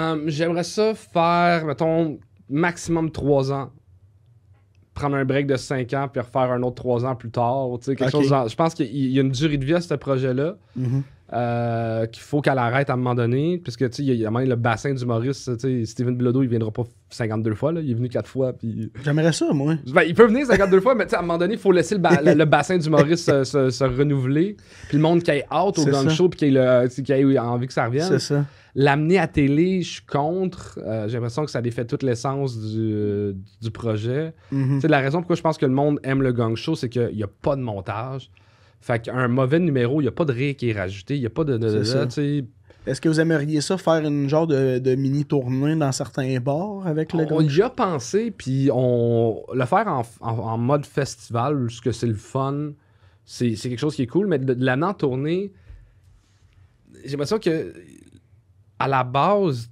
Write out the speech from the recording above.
Euh, J'aimerais ça faire, mettons, maximum 3 ans. Prendre un break de 5 ans, puis refaire un autre 3 ans plus tard. Quelque chose genre- je pense qu'il y a une durée de vie à ce projet-là. Mhm. Euh, qu'il faut qu'elle arrête à un moment donné. Parce que, tu sais, il y a- a même le bassin du Maurice. tu sais, Steven Bilodeau, il viendra pas 52 fois. Là. Il est venu 4 fois. Puis... J'aimerais ça, moi. Ben, il peut venir 52 fois, mais tu sais, à un moment donné, il faut laisser le, ba- le- le bassin du Maurice se, se- se renouveler. Puis le monde qui ait hâte au C'est gang ça. show, puis qui ait envie que ça revienne. C'est ça. L'amener à télé, je suis contre. Euh, J'ai l'impression que ça défait toute l'essence du, du projet. Mhm. Tu sais, la raison pourquoi je pense que le monde aime le gang show, c'est qu'il n'y a pas de montage. Fait qu'un mauvais numéro, il n'y a pas de rire qui est rajouté, il n'y a pas de. Est-ce que vous aimeriez ça faire une genre de, de mini tournée dans certains bars avec le On y a pensé, puis on le faire en, en- en mode festival, ce que c'est le fun, c'est quelque chose qui est cool, mais de, l'amener en tournée, j'ai l'impression que à la base,